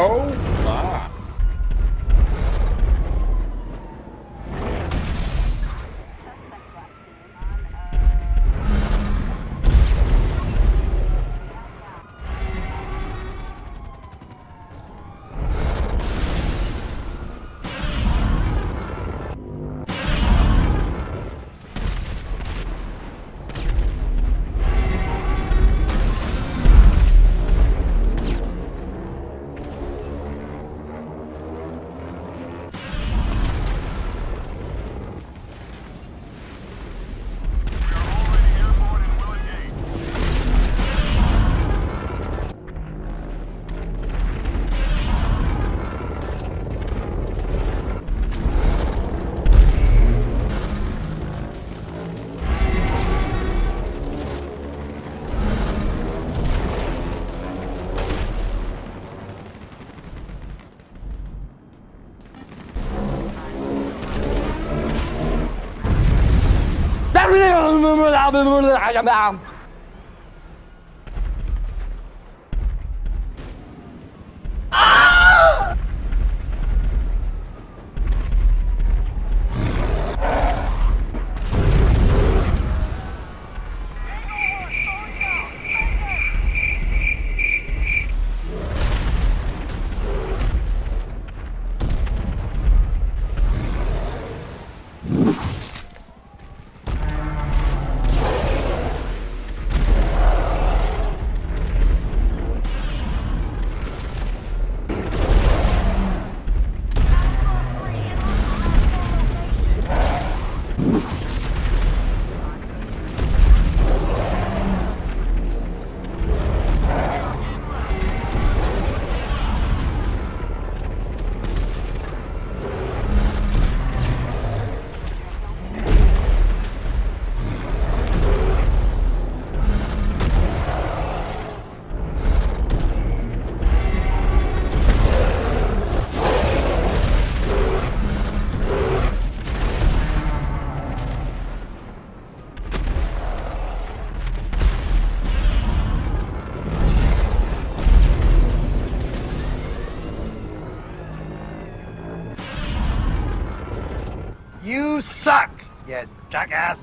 Oh my يا جماعة. You suck, you jackass!